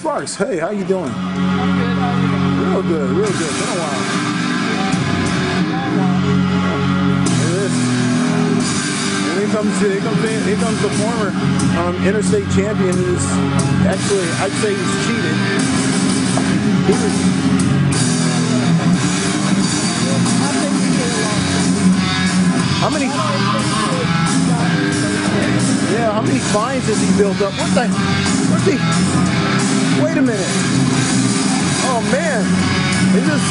Sparks. Hey, how you doing? Real good, real good. Been a while. This. And here comes, here comes, here comes the former um, interstate champion who's actually, I'd say he's cheated. He was, how many, yeah, how many fines has he built up? What the, what's he, wait a minute. Oh man, they just,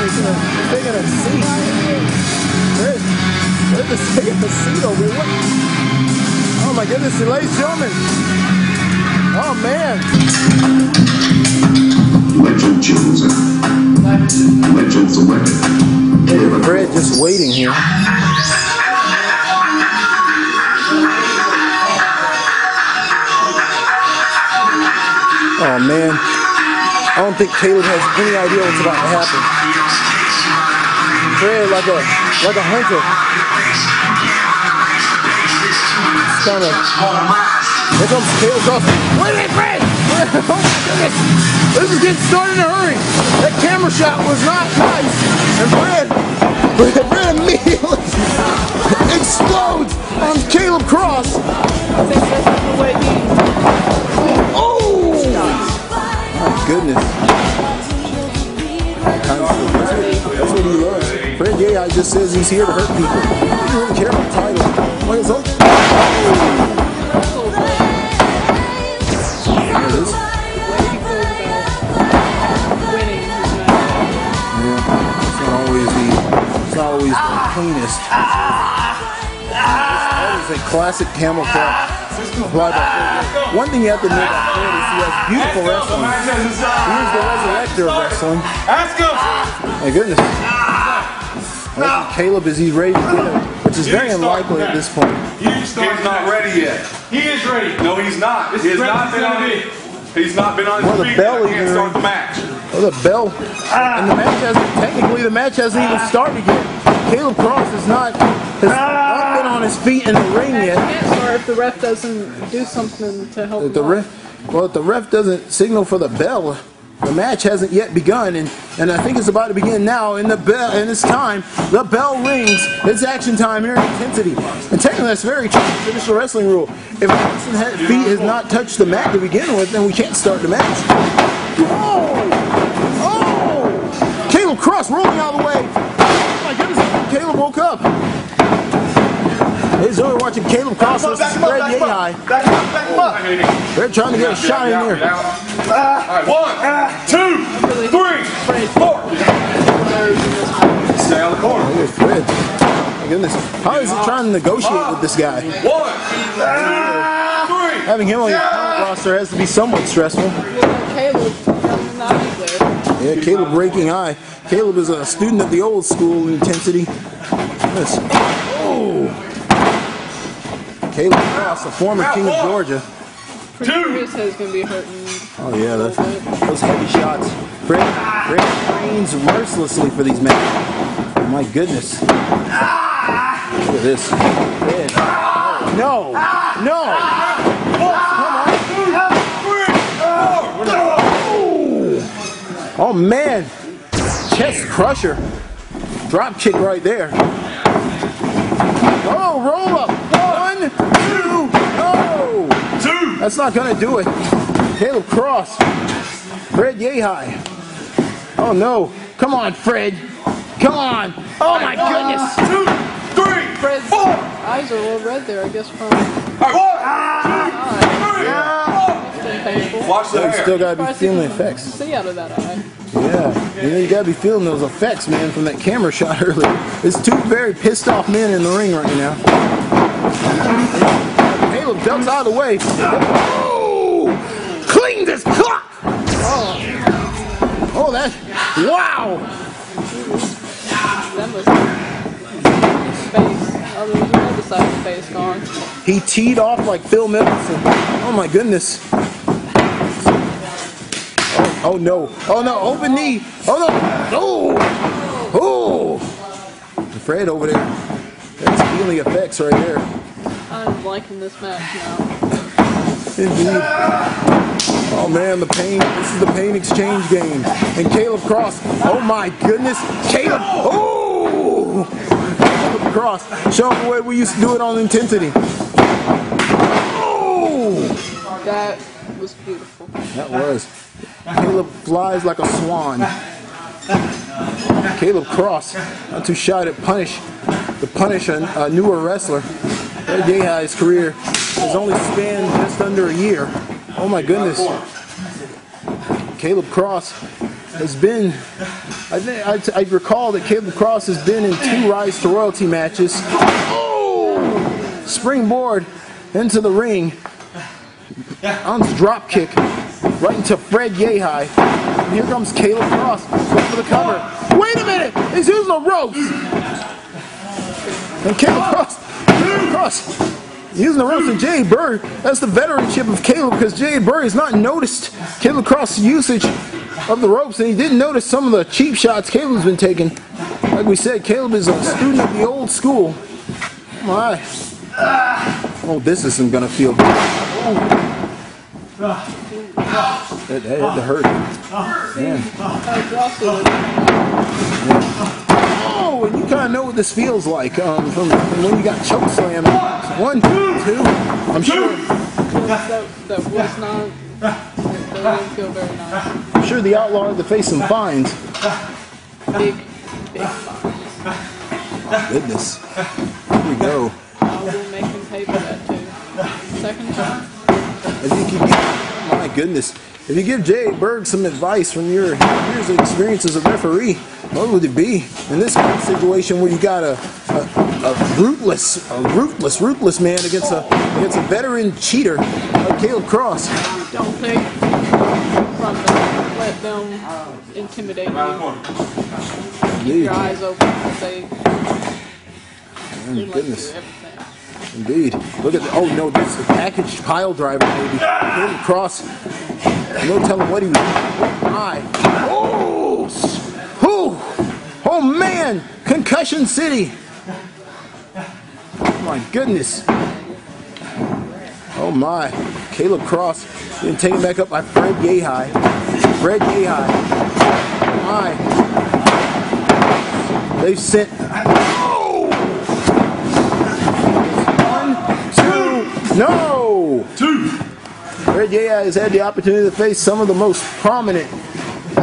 taking a, taking a seat. They're, they're just taking a seat over here. What? Oh my goodness, ladies and gentlemen. Oh man. Legend Chooser. Legends Awakening. Fred just waiting here. Oh man. I don't think Caleb has any idea what's about to happen. Fred like a like a hunter. Kind of here comes Caleb Cross. Wait a minute, Fred! Oh my goodness! This is getting started in a hurry. That camera shot was not nice. And Fred, Fred immediately explodes on Caleb Cross. That's what, what he loves. Fred Yehi just says he's here to hurt people. He doesn't really care about titles. Like it's like, there it is. he feels about winning. Yeah, it's not always the it's not always cleanest. That is a classic camel crop. Applied by One thing you have to know about Fred is he has beautiful wrestling. He is the resurrector of wrestling. Ask him. My goodness. I Caleb is he's ready to get it, which is very unlikely at this point. He's not ready yet. He is ready. No, he's not. This he is has ready not been gonna on. be. He's not been on his Well, the feet. bell yet. Can't start rang. the match. Oh, the bell. And the match hasn't, technically, the match hasn't even started yet. Caleb Cross has not, has not been on his feet in the ring yet. can't if the ref doesn't do something to help If the him ref, well, if the ref doesn't signal for the bell, the match hasn't yet begun, and, and I think it's about to begin now. In the bell, and it's time. The bell rings. It's action time here in Intensity. And technically, that's very true. Traditional wrestling rule. If a person's feet has not touched the mat to begin with, then we can't start the match. Oh! Oh! Caleb Cross rolling out of the way. Oh my goodness! Caleb woke up. Hey, Zoe watching Caleb Cross versus Back him up, Fred back him up. Yehi. Back up, back him up. They're trying to get a shot in All there. one, uh, two, three, four. Stay on the corner. Oh, Here's Fred. My goodness. How is he trying to negotiate with this guy? One, two, three. Ah! Having him on your talent roster has to be somewhat stressful. Caleb doesn't not be there. Yeah, Caleb breaking eye. Caleb is a student of the old school intensity. This. Caleb Cross, the former king of Georgia. Pretty sure his head's gonna be hurting. Oh yeah, that's, those heavy shots. Fred, Fred trains mercilessly for these men. Oh my goodness. Look at this. Fred. No! No! Oh man! Chest crusher. Drop kick right there. Oh, roll up. One, two, oh! Two. That's not gonna do it. Caleb Cross. Fred Yehi. Oh no. Come on, Fred. Come on. Oh my goodness. Two, three, Fred's four. eyes are a little red there, I guess, from All right, one, ah! two, three, it's been painful. four. Watch the You still gotta be feeling the effects. See out of that eye. Yeah. You know, you gotta be feeling those effects, man, from that camera shot earlier. There's two very pissed off men in the ring right now. Caleb ducks out of the way. Oh! Clean this clock! Oh. Oh, that. Wow! That was face. There side of the face gone. He teed off like Phil Mickelson. Oh my goodness. Oh, oh no. Oh no. Open knee. Oh no. Oh. Oh. Fred over there. That's feeling effects right there. Liking this match now. Indeed. Oh man, the pain. This is the pain exchange game. And Caleb Cross. Oh my goodness. Caleb. Oh! Caleb Cross. Showing the way we used to do it on intensity. Oh! That was beautiful. That was. Caleb flies like a swan. Caleb Cross, not too shy to punish, to punish a, a newer wrestler. Yehi's career has only spanned just under a year. Oh my goodness. Caleb Cross has been, I think, I, I recall that Caleb Cross has been in two Rise to Royalty matches. Springboard into the ring. On's drop kick right into Fred Yehi. And here comes Caleb Cross going for the cover. Wait a minute! He's using the ropes! And Caleb Cross, Cross using the ropes and Jay Bird. That's the veteranship of Caleb because Jay Bird has not noticed Caleb Cross' usage of the ropes and he didn't notice some of the cheap shots Caleb's been taking. Like we said, Caleb is a student of the old school. My. Ah. Oh, this isn't gonna feel good. That, that had to hurt. Man. Ah. That Oh, and you kind of know what this feels like um, from, from when you got choke slammed. One, two. I'm sure. that, that was not. That didn't feel very nice. I'm sure the outlaw had to face some fines. Big, big fines. Goodness. Here we go. I will make him pay for that too. Second time. You could give, my goodness, if you give Jay Bird some advice from your years of experience as a referee, what would it be in this kind of situation where you got a, a, a ruthless, a ruthless, ruthless man against a against a veteran cheater like Caleb Cross? I Don't think from them. Let them intimidate you. Keep your eyes open. They, they My like do goodness. Indeed. Look at the, oh no, this is a packaged pile driver, baby. Caleb Cross. No telling what he was. My. Oh! s- Oh man! Concussion City! Oh my goodness. Oh my. Caleb Cross being taken back up by Fred Yehi. Fred Yehi. My. They've sent. Oh! One, two, no! Two. Fred Yehi has had the opportunity to face some of the most prominent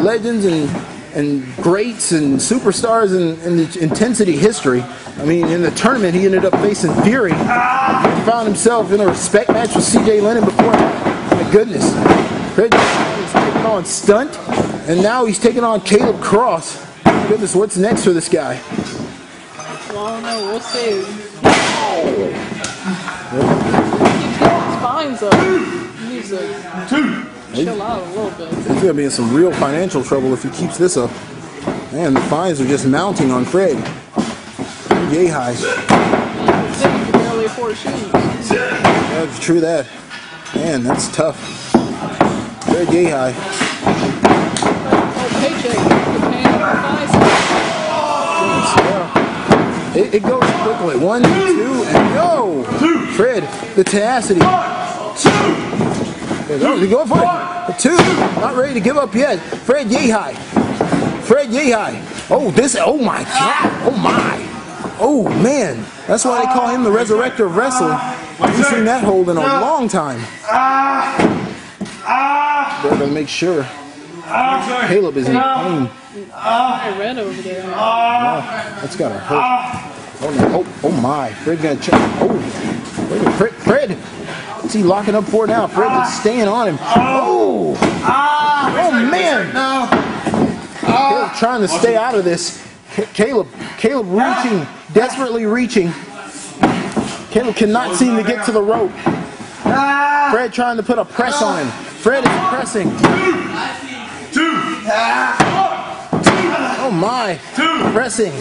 legends and and greats and superstars in, in the intensity history. I mean, in the tournament, he ended up facing Fury. He found himself in a respect match with C.J. Lennon before. My goodness, Fred Yehi is taking on Stunt, and now he's taking on Caleb Cross. My goodness, what's next for this guy? Well, I don't know. We'll see. Keep getting spines up. He Two. chill out a little bit. He's gonna be in some real financial trouble if he keeps this up. Man, the fines are just mounting on Fred. Fred Yehi. He said barely afford shoes. That's true that. Man, that's tough. Fred Yehi. Oh, paycheck. You're paying for fines. Yeah. It, it goes quickly. One, two, and go! Fred, the tenacity. There goes. He's going for it. Two. Not ready to give up yet. Fred Yehi. Fred Yehi. Oh, this. Oh my God. Oh my. Oh man. That's why they call him the resurrector of wrestling. We've seen that hold in a long time. They're gonna make sure Caleb is in pain. I read over there. That's gotta hurt. Oh! Oh, oh my! Fred gonna check. Oh, wait a Fred. Fred. What's he locking up for now? Fred is staying on him. Oh! Oh, oh man! Caleb trying to stay out of this. Caleb, Caleb reaching, desperately reaching. Caleb cannot seem to get to the rope. Fred trying to put a press on him. Fred is pressing. Two. Oh my! Pressing.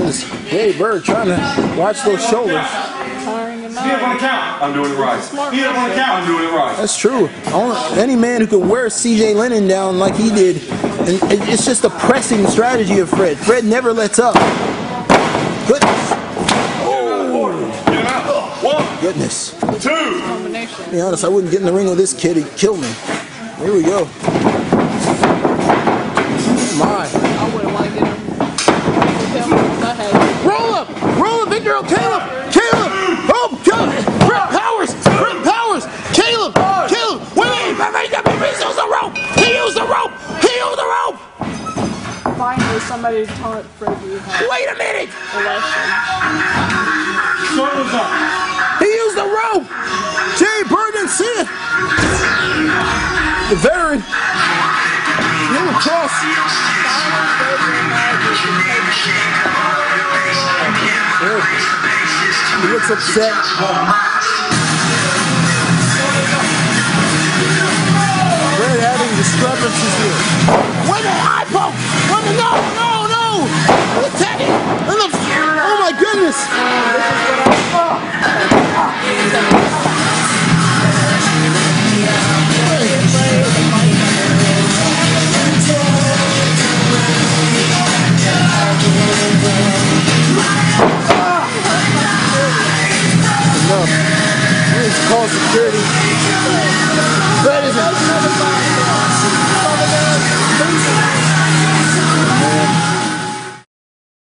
This is Dave Bird trying to watch those shoulders. Tiring him Get up on the count. I'm doing it right. Get up on the count. I'm doing it right. That's true. Only- Any man who can wear C.J. Lennon down like he did, and it's just a pressing strategy of Fred. Fred never lets up. Goodness, Get him out. One, goodness. two, Combination. be honest, I wouldn't get in the ring with this kid. He'd kill me. Here we go. Oh my. I wouldn't want to get him. with him if I had Roll up! Roll up, Victor! Oh, finally somebody to taunt Freddy had Wait a minute! election. Shoulders up. He used the rope! Jay Bird didn't see it! The veteran. Heel across. He looks upset. Fred having discrepancies here. Wait a minute, no, no, no! The, oh my goodness!